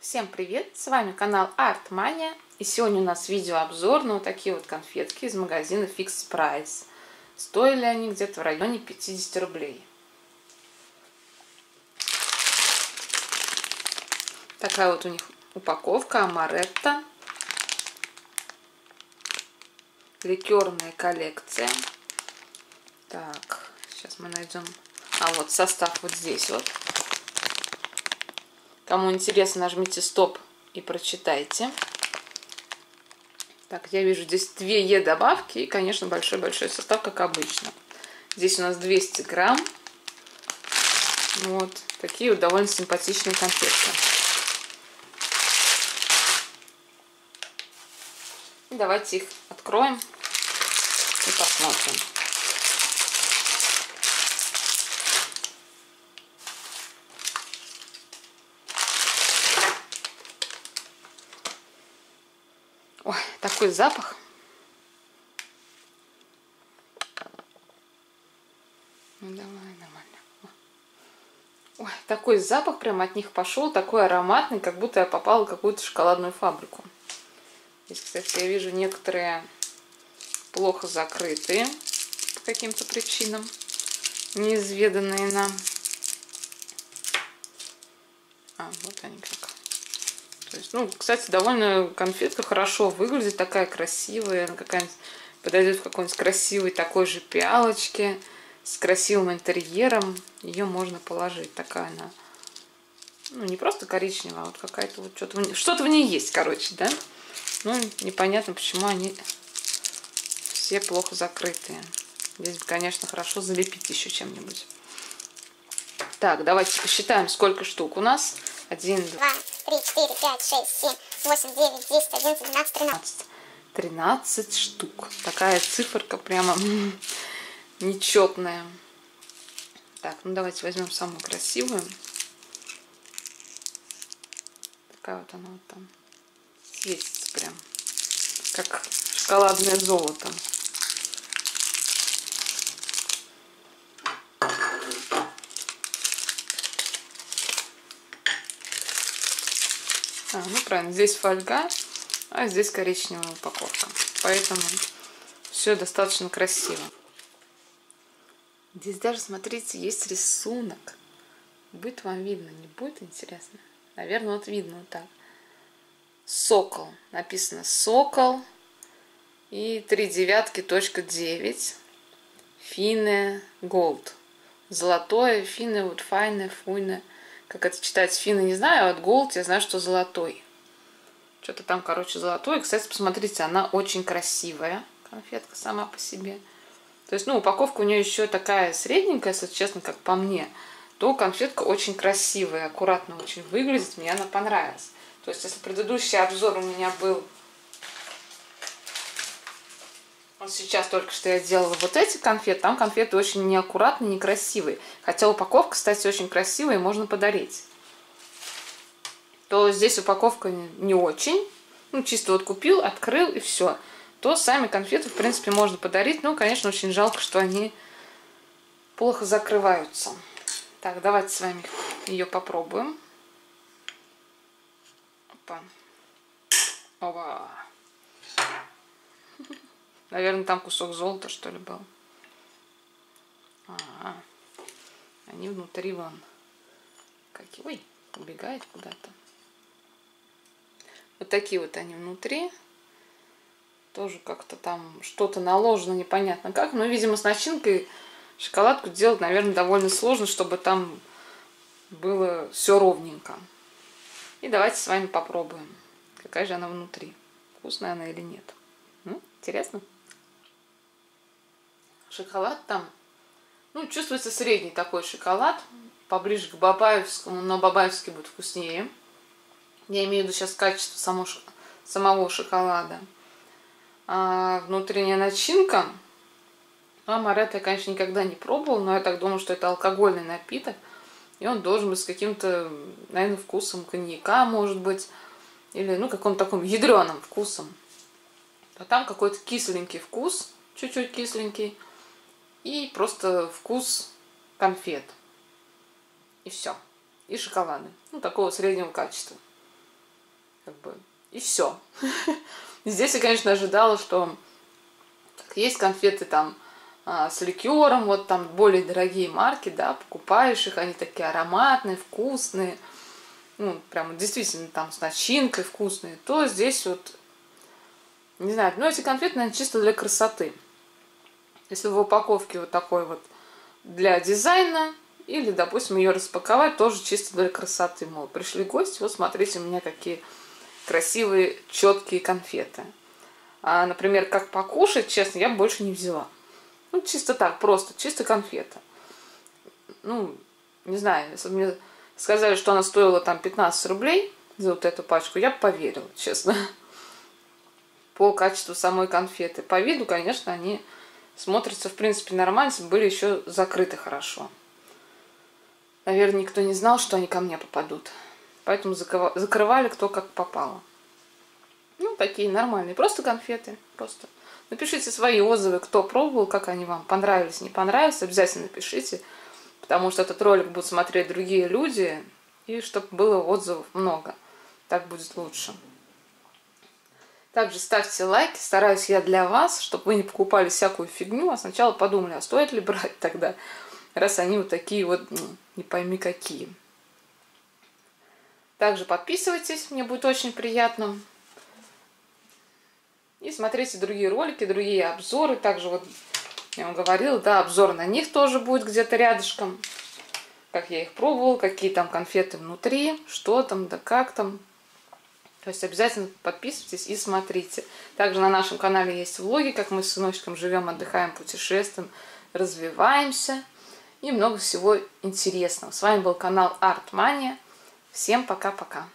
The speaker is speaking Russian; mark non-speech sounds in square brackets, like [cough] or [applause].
Всем привет! С вами канал Артмания. И сегодня у нас видеообзор на вот такие вот конфетки из магазина Fix Price. Стоили они где-то в районе 50 рублей. Такая вот у них упаковка Амаретта. Ликерная коллекция. Так, сейчас мы найдем... А, вот состав вот здесь вот. Кому интересно, нажмите стоп и прочитайте. Так, я вижу здесь две Е-добавки и, конечно, большой-большой состав, как обычно. Здесь у нас 200 грамм. Вот такие вот довольно симпатичные конфетки. Давайте их откроем и посмотрим. Ой, такой запах. Ну давай, нормально. Ой, такой запах прям от них пошел, такой ароматный, как будто я попала в какую-то шоколадную фабрику. Здесь, кстати, я вижу некоторые плохо закрытые по каким-то причинам, неизведанные нам. А, вот они как. То есть, ну, кстати, довольно конфетка хорошо выглядит, такая красивая, она какая-нибудь подойдет в какой-нибудь красивой такой же пиалочке с красивым интерьером. Ее можно положить, такая она, ну, не просто коричневая, а вот какая-то вот что-то в ней, что-то в ней есть, короче, да? Ну, непонятно, почему они все плохо закрытые. Здесь, конечно, хорошо залепить еще чем-нибудь. Так, давайте посчитаем, сколько штук у нас. 1, 2, 3, 4, 5, 6, 7, 8, 9, 10, 11, 12, 13. 13 штук. Такая циферка прямо нечетная. Так, ну давайте возьмем самую красивую. Такая вот она вот там светится прям. Как шоколадное золото. А, ну правильно, здесь фольга, а здесь коричневая упаковка. Поэтому все достаточно красиво. Здесь даже, смотрите, есть рисунок. Будет вам видно, не будет интересно? Наверное, вот видно вот так. Сокол. Написано Сокол. И три девятки, точка 9. Фине Голд. Золотое, фине, вот файне, фуйне как это читается, финны не знаю, а вот голд я знаю, что золотой. Что-то там, короче, золотой. Кстати, посмотрите, она очень красивая, конфетка сама по себе. То есть, ну, упаковка у нее еще такая средненькая, если честно, как по мне. То конфетка очень красивая, аккуратно очень выглядит, мне она понравилась. То есть, если предыдущий обзор у меня был Вот сейчас только что я делала вот эти конфеты. Там конфеты очень неаккуратные, некрасивые. Хотя упаковка, кстати, очень красивая и можно подарить. То здесь упаковка не очень. Ну, чисто вот купил, открыл и все. То сами конфеты, в принципе, можно подарить. Но, конечно, очень жалко, что они плохо закрываются. Так, давайте с вами ее попробуем. Опа. Опа. Наверное, там кусок золота, что ли, был. А, -а, -а. они внутри вон. Какие? Ой, убегает куда-то. Вот такие вот они внутри. Тоже как-то там что-то наложено, непонятно как. Но, видимо, с начинкой шоколадку делать, наверное, довольно сложно, чтобы там было все ровненько. И давайте с вами попробуем, какая же она внутри. Вкусная она или нет. М? Интересно? Шоколад там, ну, чувствуется средний такой шоколад, поближе к бабаевскому, но бабаевский будет вкуснее. Я имею в виду сейчас качество само, самого шоколада. А внутренняя начинка, амарет я, конечно, никогда не пробовала, но я так думаю, что это алкогольный напиток. И он должен быть с каким-то, наверное, вкусом коньяка, может быть, или, ну, каком-то таком ядреным вкусом. А там какой-то кисленький вкус, чуть-чуть кисленький и просто вкус конфет. И все. И шоколады. Ну, такого среднего качества. как бы, и все. [laughs] Здесь я, конечно, ожидала, что есть конфеты там а, с ликером, вот там более дорогие марки, да, покупаешь их, они такие ароматные, вкусные, ну, прям действительно там с начинкой вкусные, то здесь вот, не знаю, ну, эти конфеты, наверное, чисто для красоты. Если в упаковке вот такой вот для дизайна, или, допустим, ее распаковать тоже чисто для красоты. Мол, пришли гости, вот смотрите, у меня какие красивые, четкие конфеты. А, например, как покушать, честно, я больше не взяла. Ну, чисто так, просто, чисто конфета. Ну, не знаю, если бы мне сказали, что она стоила там 15 рублей за вот эту пачку, я бы поверила, честно. [laughs] По качеству самой конфеты. По виду, конечно, они смотрятся, в принципе, нормально, были еще закрыты хорошо. Наверное, никто не знал, что они ко мне попадут. Поэтому закрывали кто как попало. Ну, такие нормальные. Просто конфеты. Просто. Напишите свои отзывы, кто пробовал, как они вам понравились, не понравились. Обязательно напишите. Потому что этот ролик будут смотреть другие люди. И чтобы было отзывов много. Так будет лучше. Также ставьте лайки. Стараюсь я для вас, чтобы вы не покупали всякую фигню, а сначала подумали, а стоит ли брать тогда раз они вот такие вот, ну, не пойми какие. Также подписывайтесь, мне будет очень приятно. И смотрите другие ролики, другие обзоры. Также вот я вам говорила, да, обзор на них тоже будет где-то рядышком. Как я их пробовал, какие там конфеты внутри, что там, да как там. То есть обязательно подписывайтесь и смотрите. Также на нашем канале есть влоги, как мы с сыночком живем, отдыхаем, путешествуем, развиваемся и много всего интересного. С вами был канал Art Mania. Всем пока-пока.